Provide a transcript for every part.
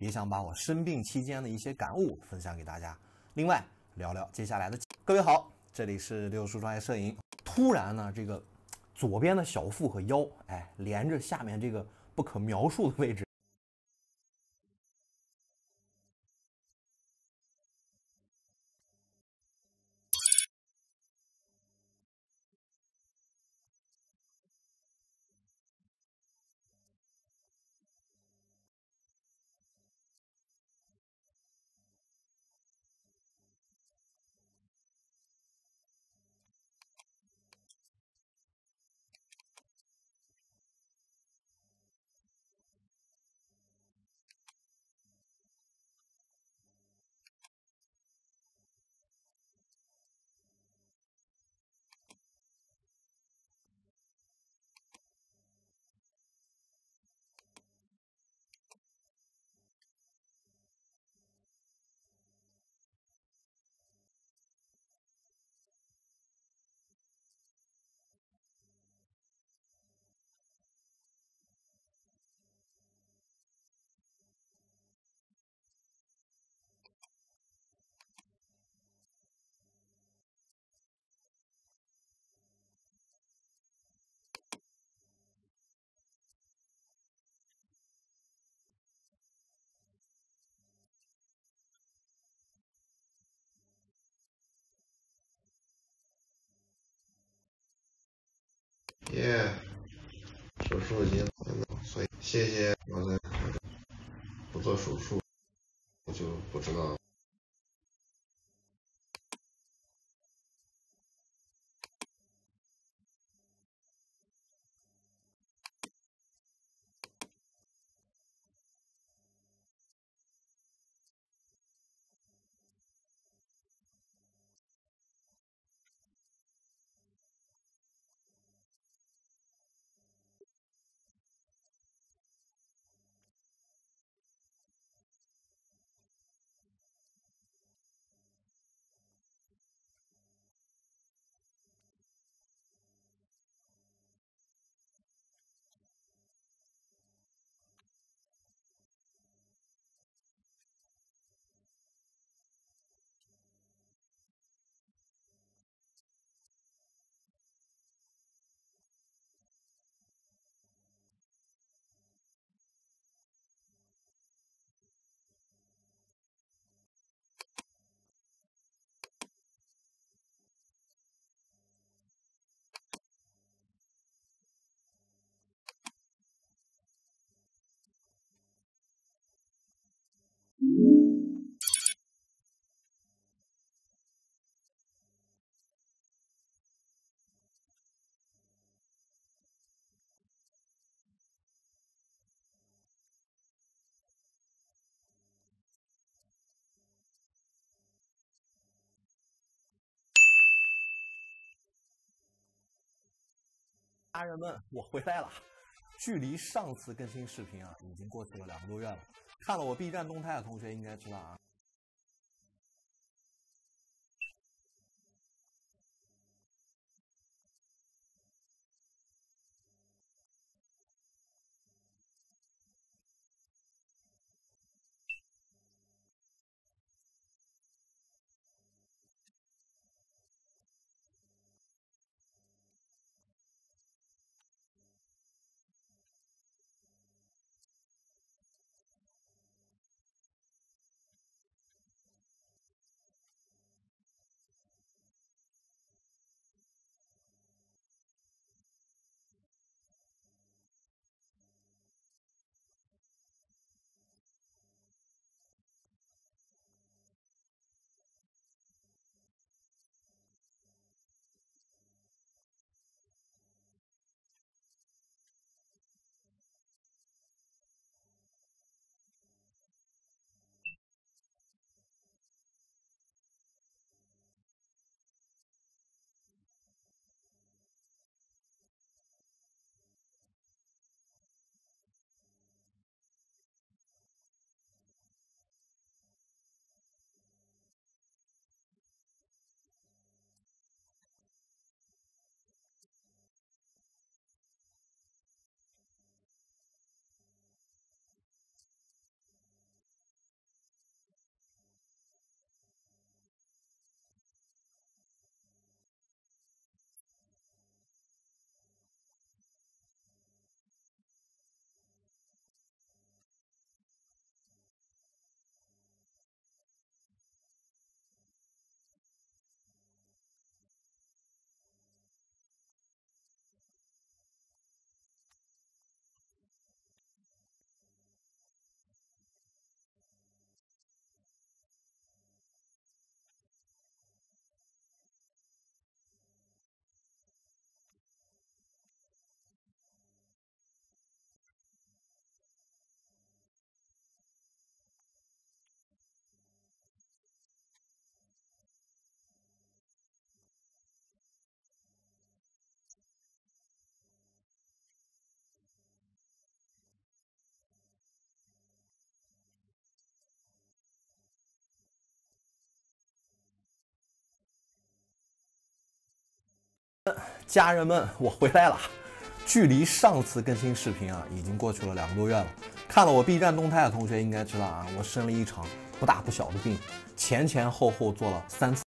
也想把我生病期间的一些感悟分享给大家。另外，聊聊接下来的。各位好，这里是六叔专业摄影。突然呢，这个左边的小腹和腰，哎，连着下面这个不可描述的位置。耶，手术已经完了，所以谢谢我的不做手术，我就不知道。家人们，我回来了。距离上次更新视频啊，已经过去了两个多月了。看了我 B 站动态的同学应该知道啊。家人们，我回来了。距离上次更新视频啊，已经过去了两个多月了。看了我 B 站动态的同学应该知道啊，我生了一场不大不小的病，前前后后做了三次。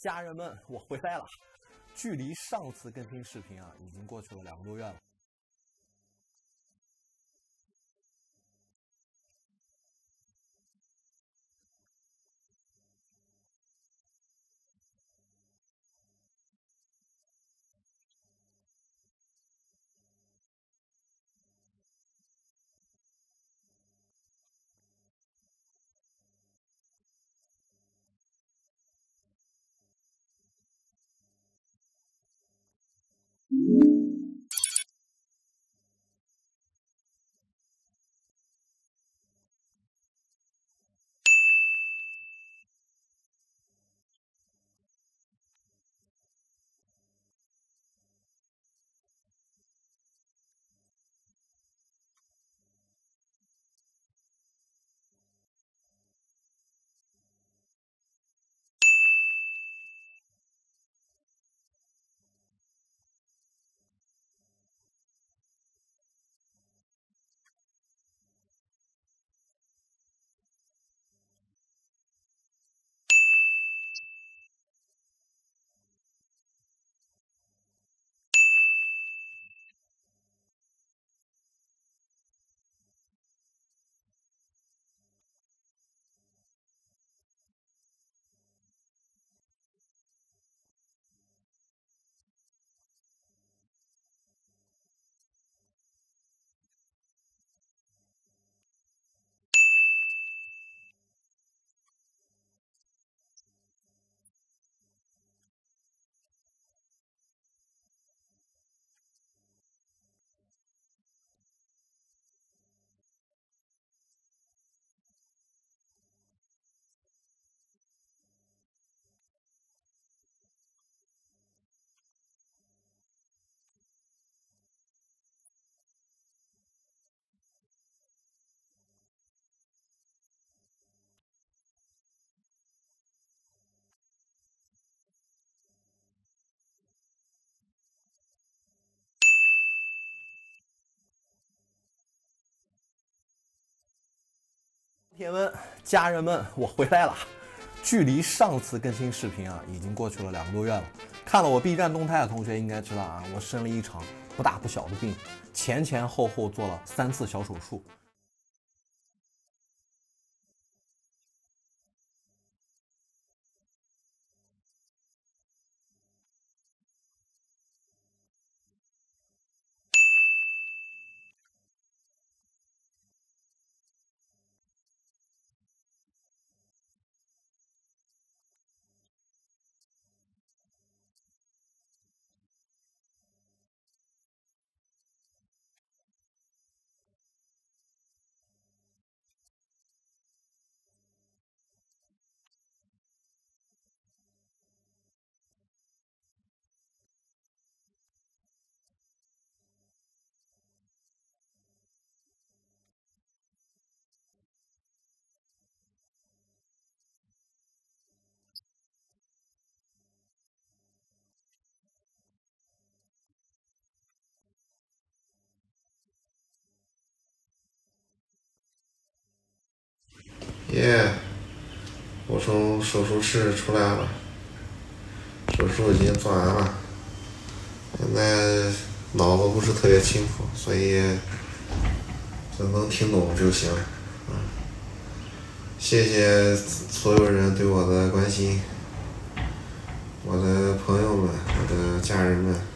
家人们，我回来了。距离上次更新视频啊，已经过去了两个多月了。铁们，家人们，我回来了。距离上次更新视频啊，已经过去了两个多月了。看了我 B 站动态的同学应该知道啊，我生了一场不大不小的病，前前后后做了三次小手术。我从手术室出来了，手术已经做完了，现在脑子不是特别清楚，所以只能听懂就行。嗯，谢谢所有人对我的关心，我的朋友们，我的家人们，嗯，爱你们。